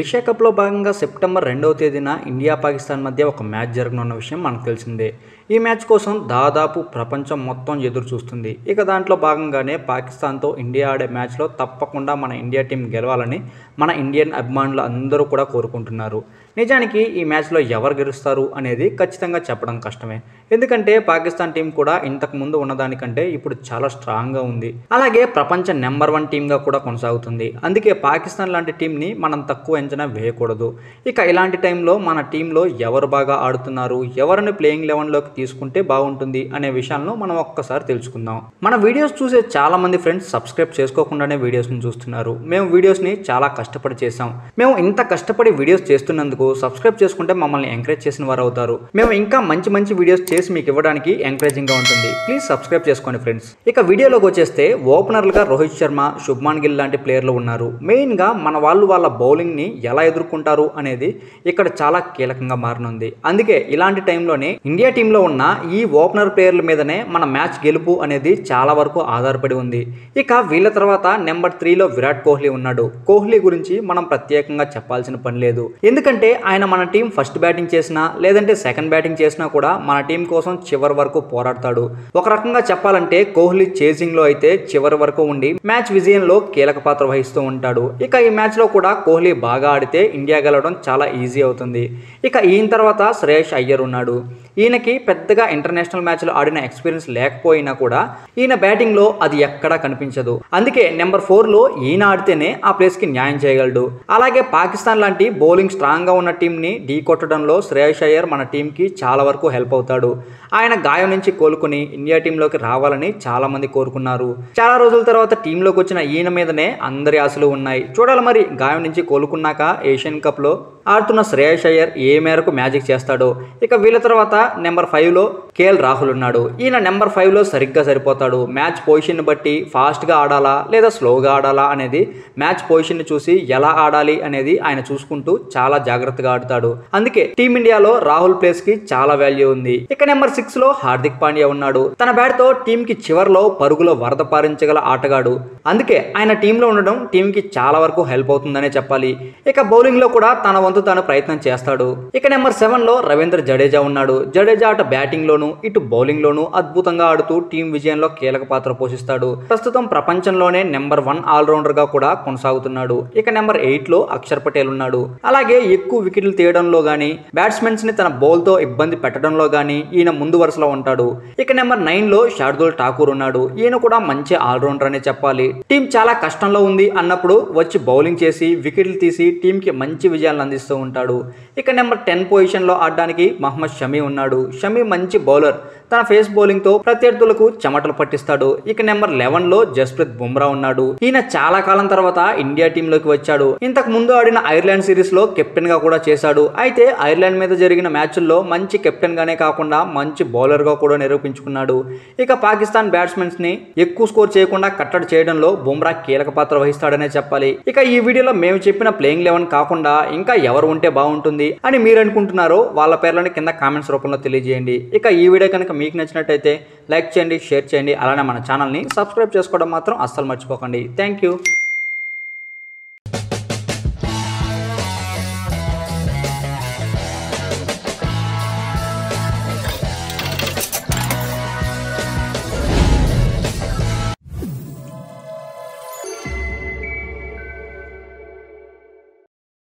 Asia కప్లో భాగంగా September రెండవ తేదీన ఇండియా పాకిస్తాన్ మధ్య ఒక మ్యాచ్ జరగనున్న విషయం మనకు తెలిసిందే. ఈ మ్యాచ్ కోసం దాదాపు ప్రపంచం మొత్తం ఎదురు చూస్తుంది. ఇక దాంట్లో భాగంగానే పాకిస్తాన్తో ఇండియా ఆడే మ్యాచ్లో తప్పకుండా మన ఇండియా టీం గెలవాలని మన ఇండియన్ అభిమానులు అందరూ కూడా కోరుకుంటున్నారు. నిజానికి ఈ మ్యాచ్లో ఎవరు గెలుస్తారు అనేది ఖచ్చితంగా చెప్పడం కష్టమే. ఎందుకంటే పాకిస్తాన్ టీం కూడా ఇంతకు ముందు ఉన్నదానికంటే ఇప్పుడు చాలా స్ట్రాంగ్గా ఉంది. అలాగే ప్రపంచ నెంబర్ వన్ టీంగా కూడా కొనసాగుతుంది. అందుకే పాకిస్తాన్ లాంటి టీంని మనం తక్కువ అంచనా వేయకూడదు. ఇక ఇలాంటి టైంలో మన టీంలో ఎవరు బాగా ఆడుతున్నారు ఎవరిని ప్లేయింగ్ లెవెన్లోకి తీసుకుంటే బాగుంటుంది అనే విషయాలను మనం ఒక్కసారి తెలుసుకుందాం. మన వీడియోస్ చూసే చాలా మంది ఫ్రెండ్స్ సబ్స్క్రైబ్ చేసుకోకుండానే వీడియోస్ని చూస్తున్నారు. మేము వీడియోస్ని చాలా కష్టపడి చేసాం మేము ఇంత కష్టపడి వీడియోస్ చేస్తున్నందుకు సబ్స్క్రైబ్ చేసుకుంటే మమ్మల్ని ఎంకరేజ్ చేసిన వారు అవుతారు మేము ఇంకా మంచి మంచి వీడియోస్ చేసి మీకు ఇవ్వడానికి ఎంకరేజింగ్గా ఉంటుంది. ప్లీజ్ సబ్స్క్రైబ్ చేసుకోండి ఫ్రెండ్స్ ఇక వీడియోలోకి వచ్చేస్తే ఓపెనర్లుగా రోహిత్ శర్మ శుభ్మాన్ గిల్ లాంటి ప్లేయర్లు ఉన్నారు. మెయిన్గా మన వాళ్ళు వాళ్ళ బౌలింగ్ని ఎలా ఎదుర్కొంటారు అనేది ఇక్కడ చాలా కీలకంగా మారనుంది. అందుకే ఇలాంటి టైంలోనే ఇండియా టీంలో ఉన్న ఈ ఓపెనర్ ప్లేయర్ల మీదనే మన మ్యాచ్ గెలుపు అనేది చాలా వరకు ఆధారపడి ఉంది. ఇక వీళ్ళ తర్వాత నెంబర్ త్రీలో విరాట్ కోహ్లీ ఉన్నాడు. కోహ్లీ గురించి మనం ప్రత్యేకంగా చెప్పాల్సిన పని లేదు. ఎందుకంటే ఆయన మన టీం ఫస్ట్ బ్యాటింగ్ చేసినా లేదంటే సెకండ్ బ్యాటింగ్ చేసినా కూడా మన టీం కోసం చివరి వరకు పోరాడతాడు. ఒక రకంగా చెప్పాలంటే కోహ్లీ చేసింగ్లో అయితే చివరి వరకు ఉండి మ్యాచ్ విజయంలో కీలక పాత్ర వహిస్తూ ఉంటాడు. ఇక ఈ మ్యాచ్లో కూడా కోహ్లీ బాగా ఆడితే ఇండియా గెలవడం చాలా ఈజీ అవుతుంది. ఇక ఈయన తర్వాత శ్రేయస్ అయ్యర్ ఉన్నాడు. ఈయనకి పెద్దగా ఇంటర్నేషనల్ మ్యాచ్లు ఆడిన ఎక్స్పీరియన్స్ లేకపోయినా కూడా ఈయన బ్యాటింగ్లో అది ఎక్కడా కనిపించదు. అందుకే నెంబర్ ఫోర్లో ఈయన ఆడితేనే ఆ ప్లేస్కి న్యాయం చేయగలడు. అలాగే పాకిస్తాన్ లాంటి బౌలింగ్ స్ట్రాంగ్గా ఉన్న టీంని ఢీ కొట్టడంలో శ్రేయస్ అయ్యర్ మన టీంకి చాలా వరకు హెల్ప్ అవుతాడు. ఆయన గాయం నుంచి కోలుకుని ఇండియా టీంలోకి రావాలని చాలా మంది కోరుకున్నారు. చాలా రోజుల తర్వాత టీంలోకి వచ్చిన ఈయన మీదనే అందరి ఆశలు ఉన్నాయి. చూడాలి మరి గాయం నుంచి కోలుకున్నాక ఏషియన్ కప్లో ఆడుతున్న శ్రేయస్ అయ్యర్ ఏ మేరకు మ్యాజిక్ చేస్తాడో ఇక వీళ్ళ తర్వాత నెంబర్ ఫైవ్లో కేఎల్ రాహుల్ ఉన్నాడు. ఈయన నెంబర్ ఫైవ్లో సరిగ్గా సరిపోతాడు. మ్యాచ్ పొజిషన్ బట్టి ఫాస్ట్గా ఆడాలా లేదా స్లోగా ఆడాలా అనేది మ్యాచ్ పొజిషన్ చూసి ఎలా ఆడాలి అనేది ఆయన చూసుకుంటూ చాలా జాగ్రత్తగా ఆడతాడు. అందుకే టీమిండియాలో రాహుల్ ప్లేస్కి చాలా వాల్యూ ఉంది. ఇక నెంబర్ సిక్స్లో హార్దిక్ పాండ్యా ఉన్నాడు. తన బ్యాట్తో చివరిలో పరుగులో వరద పారించగల ఆటగాడు. అందుకే ఆయన టీంలో ఉండడం టీంకి చాలా వరకు హెల్ప్ అవుతుందనే చెప్పాలి. ఇక బౌలింగ్లో కూడా తన వంతు తాను ప్రయత్నం చేస్తాడు. ఇక నెంబర్ సెవెన్లో రవీంద్ర జడేజా ఉన్నాడు. జడేజా అటు బ్యాటింగ్ లోను ఇటు బౌలింగ్ లోను అద్భుతంగా ఆడుతూ టీం విజయంలో కీలక పాత్ర పోషిస్తాడు. ప్రస్తుతం ప్రపంచంలోనే నెంబర్ వన్ ఆల్రౌండర్గా కూడా కొనసాగుతున్నాడు. ఇక నెంబర్ ఎయిట్లో అక్షర్ పటేల్ ఉన్నాడు. అలాగే ఎక్కువ వికెట్లు తీయడంలో గానీ బ్యాట్స్మెన్స్ని తన బౌల్తో ఇబ్బంది పెట్టడంలో గానీ ఈయన ముందు వరుసలో ఉంటాడు. ఇక నెంబర్ నైన్లో శార్దుల్ ఠాకూర్ ఉన్నాడు. ఈయన కూడా మంచి ఆల్రౌండర్ అనే చెప్పాలి. టీం చాలా కష్టంలో ఉంది అన్నప్పుడు వచ్చి బౌలింగ్ చేసి వికెట్లు తీసి టీం కి మంచి విజయాలను అందిస్తూ ఉంటాడు. ఇక నెంబర్ టెన్ పొజిషన్లో ఆడడానికి మహమ్మద్ షమీ ఉన్నాడు. షమీ మంచి బౌలర్. తన ఫేస్ బౌలింగ్తో ప్రత్యర్థులకు చెమటలు పట్టిస్తాడు. ఇక నెంబర్ లెవెన్లో జస్ప్రీత్ బుమ్రా ఉన్నాడు. ఈయన చాలా కాలం తర్వాత ఇండియా టీమ్లోకి వచ్చాడు. ఇంతకు ముందు ఆడిన ఐర్లాండ్ సిరీస్లో కెప్టెన్గా కూడా చేశాడు. అయితే ఐర్లాండ్ మీద జరిగిన మ్యాచ్ల్లో మంచి కెప్టెన్ గానే కాకుండా మంచి బౌలర్గా కూడా నిరూపించుకున్నాడు. ఇక పాకిస్తాన్ బ్యాట్స్మెన్స్ని ఎక్కువ స్కోర్ చేయకుండా కట్టడి చేయడంలో బుమ్రా కీలక పాత్ర వహిస్తాడనే చెప్పాలి. ఇక ఈ వీడియోలో మేము చెప్పిన ప్లేయింగ్ లెవెన్ కాకుండా ఇంకా ఎవరు ఉంటే బాగుంటుంది అని మీరు అనుకుంటున్నారో వాళ్ళ పేర్లను కింద కామెంట్స్ రూపంలో తెలియజేయండి. ఇక ఈ వీడియో కనుక మీకు నచ్చినట్టయితే లైక్ చేయండి షేర్ చేయండి అలానే మన ఛానల్ని సబ్స్క్రైబ్ చేసుకోవడం మాత్రం అస్సలు మర్చిపోకండి. Thank you.